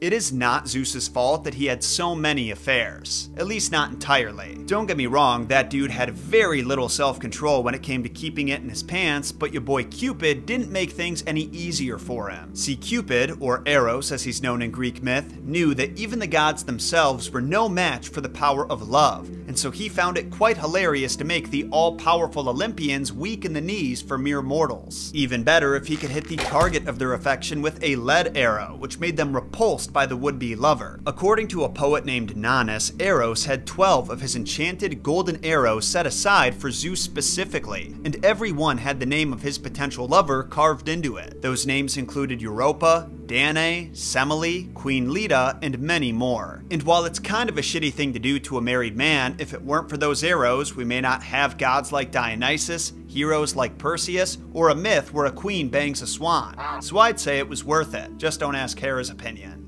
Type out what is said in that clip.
It is not Zeus's fault that he had so many affairs, at least not entirely. Don't get me wrong, that dude had very little self-control when it came to keeping it in his pants, but your boy Cupid didn't make things any easier for him. See, Cupid, or Eros as he's known in Greek myth, knew that even the gods themselves were no match for the power of love, and so he found it quite hilarious to make the all-powerful Olympians weak in the knees for mere mortals. Even better if he could hit the target of their affection with a lead arrow, which made them repulsed by the would-be lover. According to a poet named Nonnus, Eros had 12 of his enchanted golden arrows set aside for Zeus specifically, and every one had the name of his potential lover carved into it. Those names included Europa, Danae, Semele, Queen Leda, and many more. And while it's kind of a shitty thing to do to a married man, if it weren't for those arrows, we may not have gods like Dionysus, heroes like Perseus, or a myth where a queen bangs a swan. So I'd say it was worth it. Just don't ask Hera's opinion.